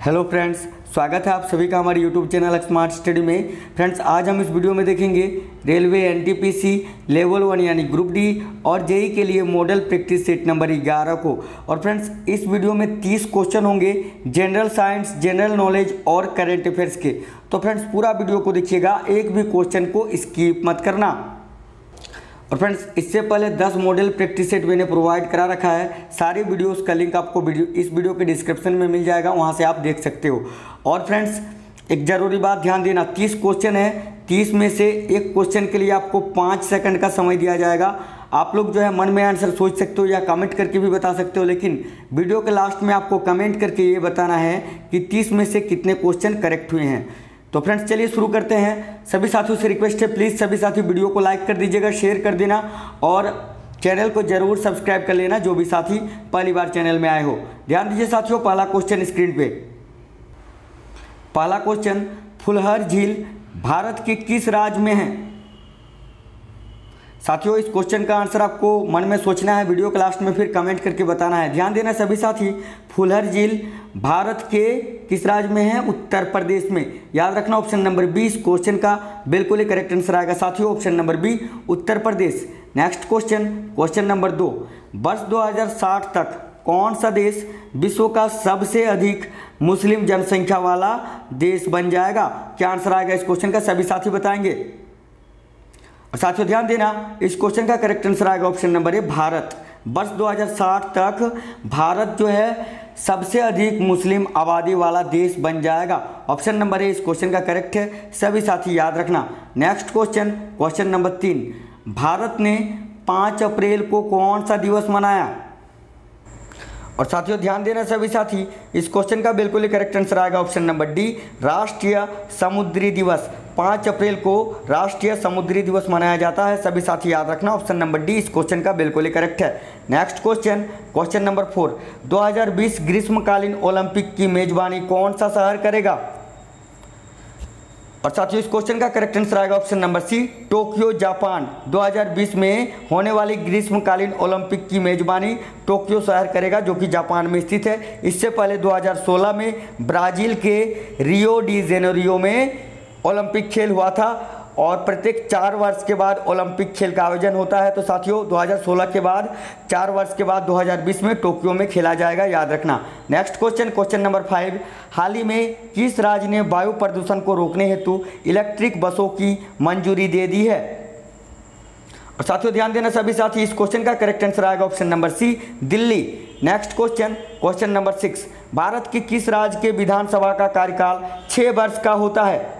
Hello friends स्वागत है आप सभी का हमारे यूट्यूब चैनल स्मार्ट स्टडी में। फ्रेंड्स आज हम इस वीडियो में देखेंगे रेलवे एनटीपीसी लेवल वन यानी ग्रुप डी और जेई के लिए मॉडल प्रैक्टिस सेट नंबर 11 को। और फ्रेंड्स इस वीडियो में 30 क्वेश्चन होंगे जनरल साइंस जनरल नॉलेज और करेंट अफेयर्स के। तो फ्रेंड्स पूरा वीडियो को देखिएगा, एक भी क्वेश्चन को स्कीप मत करना। और फ्रेंड्स इससे पहले 10 मॉडल प्रैक्टिस सेट मैंने प्रोवाइड करा रखा है। सारी वीडियोस का लिंक आपको वीडियो इस वीडियो के डिस्क्रिप्शन में मिल जाएगा, वहाँ से आप देख सकते हो। और फ्रेंड्स एक ज़रूरी बात ध्यान देना 30 क्वेश्चन है। 30 में से एक क्वेश्चन के लिए आपको पाँच सेकंड का समय दिया जाएगा। आप लोग जो है मन में आंसर सोच सकते हो या कमेंट करके भी बता सकते हो, लेकिन वीडियो के लास्ट में आपको कमेंट करके ये बताना है कि 30 में से कितने क्वेश्चन करेक्ट हुए हैं। तो फ्रेंड्स चलिए शुरू करते हैं। सभी साथियों से रिक्वेस्ट है प्लीज़ सभी साथी वीडियो को लाइक कर दीजिएगा शेयर कर देना और चैनल को ज़रूर सब्सक्राइब कर लेना, जो भी साथी पहली बार चैनल में आए हो। ध्यान दीजिए साथियों, पहला क्वेश्चन स्क्रीन पे। पहला क्वेश्चन फुलहर झील भारत के किस राज्य में है? साथियों, इस क्वेश्चन का आंसर आपको मन में सोचना है वीडियो क्लास में फिर कमेंट करके बताना है। ध्यान देना सभी साथी, फुलहर झील भारत के किस राज्य में है? उत्तर प्रदेश में। याद रखना ऑप्शन नंबर बी इस क्वेश्चन का बिल्कुल ही करेक्ट आंसर आएगा। साथियों option number B Uttar Pradesh. Next question question number दो। वर्ष 2060 तक कौन सा देश विश्व का सबसे अधिक मुस्लिम जनसंख्या वाला देश बन जाएगा? क्या आंसर आएगा इस क्वेश्चन का? सभी साथी बताएँगे। साथियों ध्यान देना, इस क्वेश्चन का करेक्ट आंसर आएगा ऑप्शन नंबर ए भारत। वर्ष 2060 तक भारत जो है, सबसे अधिक मुस्लिम आबादी वाला देश बन जाएगा। ऑप्शन नंबर ए इस क्वेश्चन का करेक्ट है। सभी साथी याद रखना। नेक्स्ट क्वेश्चन क्वेश्चन नंबर तीन। भारत ने पाँच अप्रैल को कौन सा दिवस मनाया? और साथियों, ध्यान देना सभी साथी, इस क्वेश्चन का बिल्कुल ही करेक्ट आंसर आएगा ऑप्शन नंबर डी राष्ट्रीय समुद्री दिवस। पाँच अप्रैल को राष्ट्रीय समुद्री दिवस मनाया जाता है। सभी साथी याद रखना ऑप्शन नंबर डी इस क्वेश्चन का बिल्कुल ही करेक्ट है। Next question question number four 2020 ग्रीष्मकालीन ओलंपिक की मेजबानी कौन सा शहर करेगा? और साथियों, इस क्वेश्चन का करेक्ट आंसर आएगा option number C Tokyo Japan 2020 में होने वाली ग्रीष्मकालीन ओलंपिक की मेजबानी टोक्यो शहर करेगा, जो कि जापान में स्थित है। इससे पहले 2016 में ब्राज़ील के रियो डी जेनेरियो में ओलंपिक खेल हुआ था और प्रत्येक चार वर्ष के बाद ओलंपिक खेल का आयोजन होता है। तो साथियों 2016 के बाद, चार वर्ष के बाद 2020 में टोक्यो में खेला जाएगा, याद रखना। Next question question number five हाल ही में किस राज्य ने वायु प्रदूषण को रोकने हेतु इलेक्ट्रिक बसों की मंजूरी दे दी है? और साथियों, ध्यान देना सभी साथी, इस क्वेश्चन का करेक्ट आंसर आएगा option number C Delhi. Next question question number six Bharat के किस राज्य के विधानसभा का कार्यकाल छः वर्ष का होता है?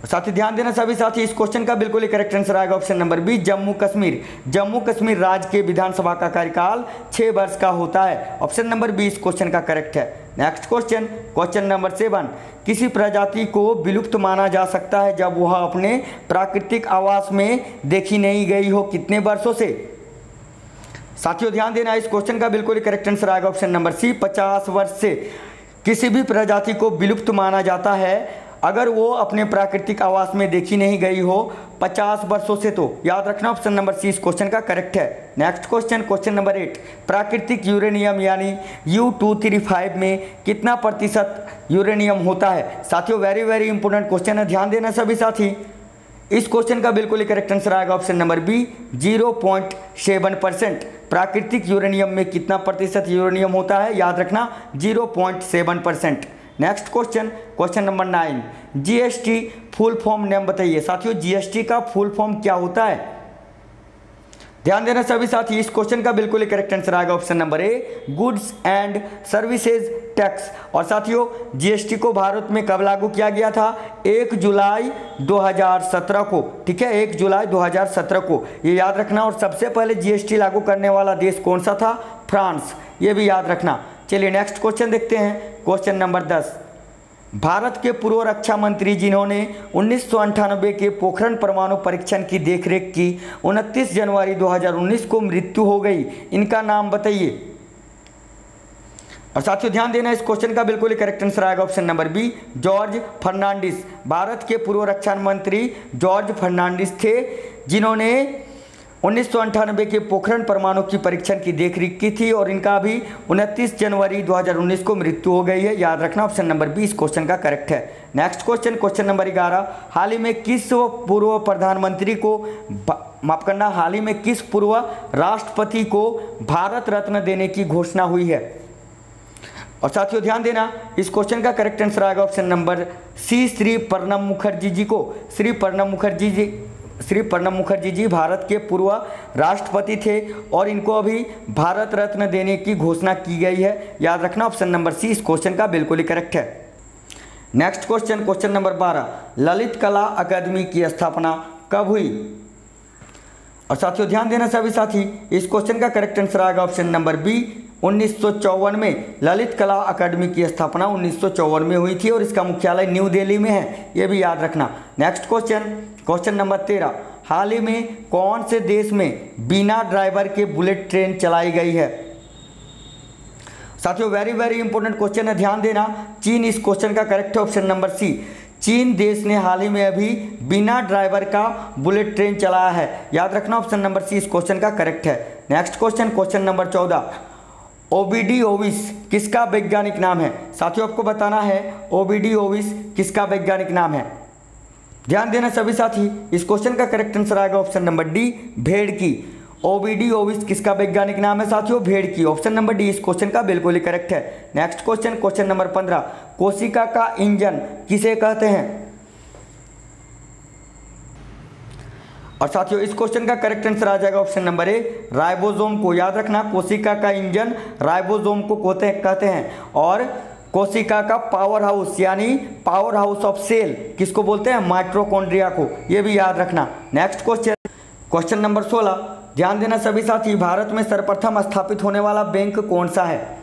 साथी ध्यान देना सभी साथी, इस क्वेश्चन का बिल्कुल ही करेक्ट आंसर आएगा option number B Jammu Kashmir. Jammu Kashmir राज्य के विधानसभा का कार्यकाल छह वर्ष का होता है। ऑप्शन नंबर बी इस क्वेश्चन का करेक्ट है। Next question question number seven किसी प्रजाति को विलुप्त माना जा सकता है जब वह अपने प्राकृतिक आवास में देखी नहीं गई हो? कितने वर्षों से? साथियों, ध्यान देना, इस क्वेश्चन का बिल्कुल ही करेक्ट आंसर आएगा ऑप्शन नंबर सी पचास वर्ष से। किसी भी प्रजाति को विलुप्त माना जाता है अगर वो अपने प्राकृतिक आवास में देखी नहीं गई हो 50 वर्षों से तो याद रखना ऑप्शन नंबर सी इस क्वेश्चन का करेक्ट है। Next question question number eight प्राकृतिक यूरेनियम यानी यू टू थ्री फाइव में कितना प्रतिशत यूरेनियम होता है? साथियों वेरी वेरी इंपॉर्टेंट क्वेश्चन है। ध्यान देना सभी साथी। इस क्वेश्चन का बिल्कुल ही करेक्ट आंसर आएगा option number B zero point seven percent प्राकृतिक यूरेनियम में कितना प्रतिशत यूरेनियम होता है? याद रखना zero point seven percent next question question number nine GST full form name बताइए। साथियों जीएसटी का फुल फॉर्म क्या होता है? ध्यान देना सभी साथी, इस क्वेश्चन का बिल्कुल ही करेक्ट आंसर आएगा option number A goods and services tax और साथियों जीएसटी को भारत में कब लागू किया गया था? एक जुलाई 2017 को। ठीक है? एक जुलाई 2017 को। ये याद रखना, और सबसे पहले जीएसटी लागू करने वाला देश कौन सा था? फ्रांस। ये भी याद रखना। चलिए नेक्स्ट क्वेश्चन देखते हैं। क्वेश्चन नंबर दस। भारत के पूर्व रक्षा मंत्री जिन्होंने उन्नीस के पोखरण परमाणु परीक्षण की देखरेख की 29 जनवरी 2019 को मृत्यु हो गई। इनका नाम बताइए। और साथियों, ध्यान देना, इस क्वेश्चन का बिल्कुल ही करेक्ट आंसर आएगा option number B George Fernandes Bharat के पूर्व रक्षा मंत्री जॉर्ज फर्नांडिस थे, जिन्होंने उन्नीस के पोखरण परमाणु की परीक्षण की देखरेख की थी और इनका भी 29 जनवरी 2019 को मृत्यु हो गई है। याद रखना ऑप्शन नंबर 20 क्वेश्चन का करेक्ट है। नेक्स्ट क्वेश्चन क्वेश्चन नंबर 11 हाल ही में किस पूर्व प्रधानमंत्री को माफ़ करना, हाल ही में किस पूर्व राष्ट्रपति को भारत रत्न देने की घोषणा हुई है? और साथियों, ध्यान देना, इस क्वेश्चन का करेक्ट आंसर आएगा option number C, Shri Pranab Mukherjee ji को। श्री प्रणब मुखर्जी जी श्री प्रणब मुखर्जी जी भारत के पूर्व राष्ट्रपति थे और इनको अभी भारत रत्न देने की घोषणा की गई है। याद रखना ऑप्शन नंबर सी इस क्वेश्चन का बिल्कुल ही करेक्ट है। नेक्स्ट क्वेश्चन क्वेश्चन नंबर बारह। ललित कला अकादमी की स्थापना कब हुई? और साथियों, ध्यान देना सभी साथी, इस क्वेश्चन का करेक्ट आंसर आएगा ऑप्शन नंबर बी उन्नीस सौ चौवन में ललित कला अकादमी की स्थापना उन्नीस सौ चौवन में हुई थी और इसका मुख्यालय न्यू दिल्ली में है, ये भी याद रखना। नेक्स्ट क्वेश्चन क्वेश्चन नंबर तेरह। हाल ही में कौन से देश में बिना ड्राइवर के बुलेट ट्रेन चलाई गई है? साथियों वेरी वेरी इंपॉर्टेंट क्वेश्चन है, ध्यान देना। चीन इस क्वेश्चन का करेक्ट है ऑप्शन नंबर सी चीन देश ने हाल ही में अभी बिना ड्राइवर का बुलेट ट्रेन चलाया है। याद रखना ऑप्शन नंबर सी इस क्वेश्चन का करेक्ट है। नेक्स्ट क्वेश्चन क्वेश्चन नंबर चौदह। ओबीडी ओविस, किसका वैज्ञानिक नाम है? साथियों, आपको बताना है, ओबीडी ओविस, किसका वैज्ञानिक नाम है? ध्यान देना सभी साथी, इस क्वेश्चन का करेक्ट आंसर आएगा ऑप्शन नंबर डी भेड़ की। ओबीडी ओविस, किसका वैज्ञानिक नाम है साथियों? भेड़ की। ऑप्शन नंबर डी इस क्वेश्चन का बिल्कुल ही करेक्ट है। नेक्स्ट क्वेश्चन क्वेश्चन नंबर पंद्रह। कोशिका का इंजन किसे कहते हैं? और साथियों, इस क्वेश्चन का करेक्ट आंसर आ जाएगा ऑप्शन नंबर ए राइबोसोम को याद रखना। कोशिका का इंजन राइबोसोम को कहते कहते हैं। और कोशिका का पावर हाउस यानी पावर हाउस ऑफ़ सेल किसको बोलते हैं? माइट्रोकॉन्ड्रिया को। ये भी याद रखना। नेक्स्ट क्वेश्चन क्वेश्चन नंबर 16 ध्यान देना सभी साथी, भारत में सर्वप्रथम स्थापित होने वाला बैंक कौन सा है?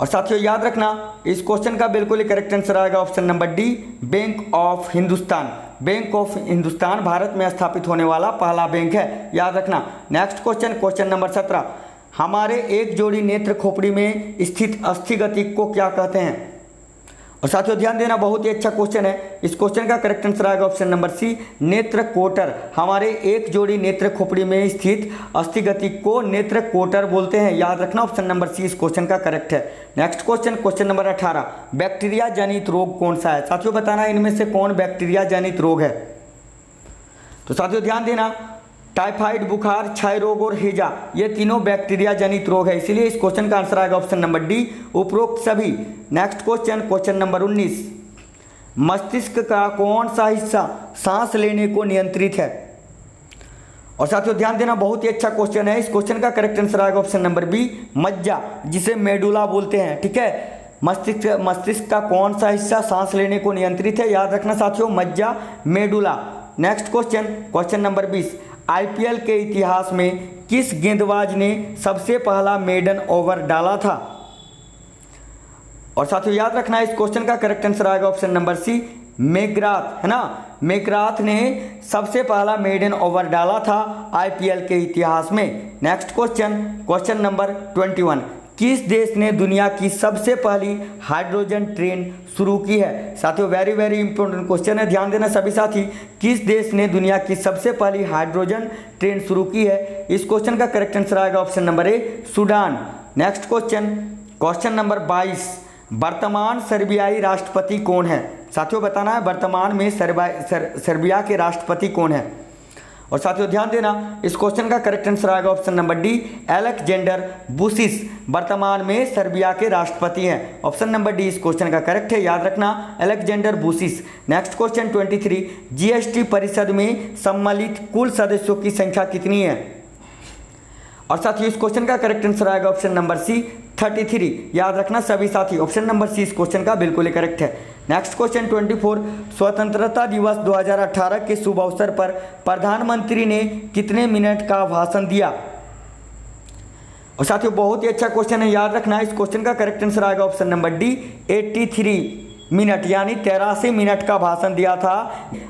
और साथियों, याद रखना, इस क्वेश्चन का बिल्कुल ही करेक्ट आंसर आएगा option number D bank of Hindustan bank of Hindustan Bharat में स्थापित होने वाला पहला बैंक है। याद रखना नेक्स्ट क्वेश्चन क्वेश्चन नंबर सत्रह। हमारे एक जोड़ी नेत्र खोपड़ी में स्थित अस्थिगति को क्या कहते हैं? और साथियों, ध्यान देना बहुत ही अच्छा क्वेश्चन है। इस क्वेश्चन का करेक्ट आंसर आएगा ऑप्शन नंबर सी नेत्र कोटर। हमारे एक जोड़ी नेत्र खोपड़ी में स्थित अस्थिगति को नेत्र कोटर बोलते हैं। याद रखना ऑप्शन नंबर सी इस क्वेश्चन का करेक्ट है। नेक्स्ट क्वेश्चन क्वेश्चन नंबर अठारह। बैक्टीरिया जनित रोग कौन सा है? साथियों, बताना इनमें से कौन बैक्टीरिया जनित रोग है? तो साथियों, ध्यान देना टाइफाइड, बुखार, क्षय रोग और हेजा, ये तीनों बैक्टीरिया जनित रोग है। इसीलिए इस क्वेश्चन का आंसर आएगा ऑप्शन नंबर डी, उपरोक्त सभी। नेक्स्ट क्वेश्चन क्वेश्चन नंबर उन्नीस। मस्तिष्क का कौन सा हिस्सा सांस लेने को नियंत्रित है? और साथियों, ध्यान देना, बहुत ही अच्छा क्वेश्चन है। इस क्वेश्चन का करेक्ट आंसर आएगा ऑप्शन नंबर बी, मज्जा, जिसे मेडुला बोलते हैं, ठीक है? मस्तिष्क मस्तिष्क का कौन सा हिस्सा सांस लेने को नियंत्रित है? याद रखना साथियों, मज्जा, medulla. Next question question number बीस। आईपीएल के इतिहास में किस गेंदबाज ने सबसे पहला मेडन ओवर डाला था? और साथियों, याद रखना, इस क्वेश्चन का करेक्ट आंसर आएगा ऑप्शन नंबर सी मेघराथ है ना? मेघराथ ने सबसे पहला मेडन ओवर डाला था आईपीएल के इतिहास में। Next question question number twenty one किस देश ने दुनिया की सबसे पहली हाइड्रोजन ट्रेन शुरू की है? साथियों वेरी वेरी इंपॉर्टेंट क्वेश्चन है। ध्यान देना सभी साथी, किस देश ने दुनिया की सबसे पहली हाइड्रोजन ट्रेन शुरू की है? इस क्वेश्चन का करेक्ट आंसर आएगा option number A Sudan next question question number बाईस. वर्तमान सर्बियाई राष्ट्रपति कौन है? साथियों, बताना है, वर्तमान में सर्बिया के राष्ट्रपति कौन है? और साथियों, ध्यान देना, इस क्वेश्चन का करेक्ट आंसर आएगा ऑप्शन नंबर डी एलेक्जेंडर बुसिस वर्तमान में सर्बिया के राष्ट्रपति हैं। ऑप्शन नंबर डी इस क्वेश्चन का करेक्ट है, याद रखना एलेक्जेंडर बुसिस नेक्स्ट क्वेश्चन 23 जीएसटी परिषद में सम्मिलित कुल सदस्यों की संख्या कितनी है? और साथियों, इस क्वेश्चन का करेक्ट आंसर आएगा option number C thirty three याद रखना सभी साथी ऑप्शन नंबर सी इस क्वेश्चन का बिल्कुल ही करेक्ट है। नेक्स्ट क्वेश्चन 24 स्वतंत्रता दिवस 2018 के शुभ अवसर पर प्रधानमंत्री ने कितने मिनट का भाषण दिया? और साथियों, बहुत ही अच्छा क्वेश्चन है, याद रखना, इस क्वेश्चन का करेक्ट आंसर आएगा ऑप्शन नंबर डी 83 मिनट, यानी तेरासी मिनट का भाषण दिया था।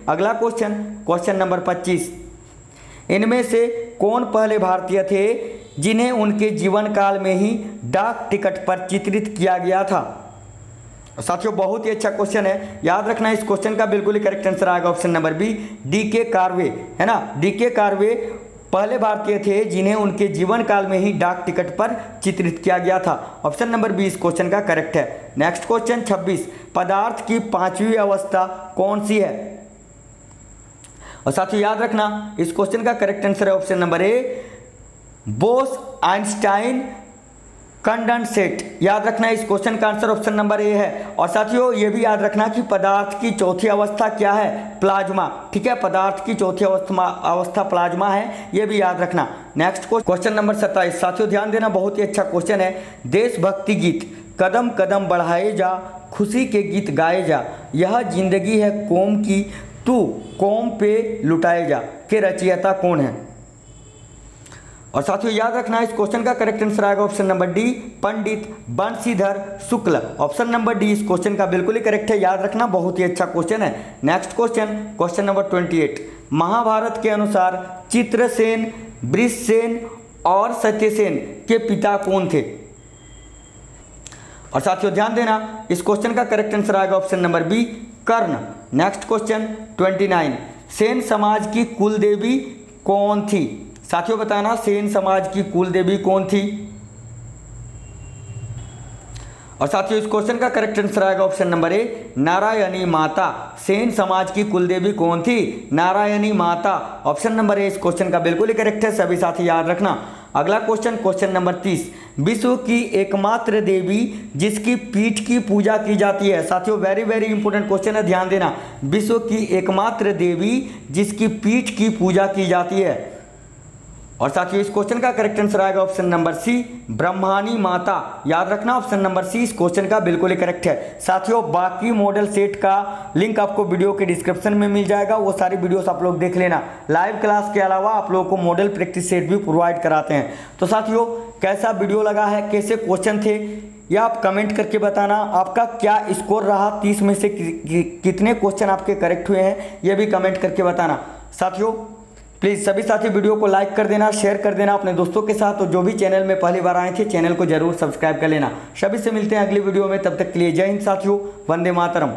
अगला क्वेश्चन क्वेश्चन नंबर 25 इनमें से कौन पहले भारतीय थे जिन्हें उनके जीवन काल में ही डाक टिकट पर चित्रित किया गया था? साथियों, बहुत ही अच्छा क्वेश्चन है। याद रखना, इस क्वेश्चन का बिल्कुल ही करेक्ट आंसर आएगा option number B D K Karve है ना? डी के कार्वे पहले भारतीय थे जिन्हें उनके जीवन काल में ही डाक टिकट पर चित्रित किया गया था। ऑप्शन नंबर बीस क्वेश्चन का करेक्ट है। नेक्स्ट क्वेश्चन छब्बीस। पदार्थ की पांचवी अवस्था कौन सी है? और साथियों, याद रखना, इस क्वेश्चन का करेक्ट आंसर है option number A Bose Einstein condensate याद रखना, इस क्वेश्चन का आंसर ऑप्शन नंबर ए है। और साथियों, ये भी याद रखना कि पदार्थ की चौथी अवस्था क्या है? प्लाज्मा। ठीक है, पदार्थ की चौथी अवस्था अवस्था प्लाज्मा है, ये भी याद रखना। नेक्स्ट क्वेश्चन नंबर सत्ताईस। साथियों, ध्यान देना, बहुत ही अच्छा क्वेश्चन है। देशभक्ति गीत। कदम कदम बढ़ाए जा, खुशी के गीत गाए जा। यह ज़िंदगी है कौम की, तू कौम पे लुटाए जा। के रचयिता कौन है? और साथियों, याद रखना, इस क्वेश्चन का करेक्ट आंसर आएगा option number D Pandit Banshidhar Shukla. Option number D इस क्वेश्चन का बिल्कुल ही करेक्ट है। याद रखना, बहुत ही अच्छा क्वेश्चन है। Next question question number twenty eight Mahabharat के अनुसार चित्रसेन ब्रिशसेन और सत्यसेन के पिता कौन थे? और साथियों, ध्यान देना, इस क्वेश्चन का करेक्ट आंसर आएगा option number B Karna. Next question twenty nine Sen समाज की कुल देवी कौन थी? साथियों बताना, सेन समाज की कुल देवी कौन थी? और साथियों, इस क्वेश्चन का करेक्ट आंसर आएगा option number A Narayani Mata. Sen समाज की कुल देवी कौन थी? नारायणी माता। ऑप्शन नंबर ए इस क्वेश्चन का बिल्कुल ही करेक्ट है, सभी साथी याद रखना। अगला क्वेश्चन क्वेश्चन नंबर तीस। विश्व की एकमात्र देवी, जिसकी पीठ की पूजा की जाती है। साथियों वेरी वेरी इंपॉर्टेंट क्वेश्चन है, ध्यान देना। विश्व की एकमात्र देवी, जिसकी पीठ की पूजा की जाती है। और साथियों इस क्वेश्चन का करेक्ट आंसर आएगा option number C Brahmani Mata. याद रखना ऑप्शन नंबर सी इस क्वेश्चन का बिल्कुल ही करेक्ट है। साथियों बाकी मॉडल सेट का लिंक आपको वीडियो के डिस्क्रिप्शन में मिल जाएगा। वो सारी वीडियोस आप लोग देख लेना। लाइव क्लास के अलावा आप लोगों को मॉडल प्रैक्टिस सेट भी प्रोवाइड कराते हैं। तो साथियों कैसा वीडियो लगा है कैसे क्वेश्चन थे या आप कमेंट करके बताना। आपका क्या स्कोर रहा तीस में से कि, कि, कितने क्वेश्चन आपके करेक्ट हुए हैं यह भी कमेंट करके बताना। साथियों प्लीज़ सभी साथी वीडियो को लाइक कर देना, शेयर कर देना अपने दोस्तों के साथ और जो भी चैनल में पहली बार आए थे, चैनल को ज़रूर सब्सक्राइब कर लेना। सभी से मिलते हैं अगली वीडियो में, तब तक के लिए जय हिंद साथियों, वंदे मातरम।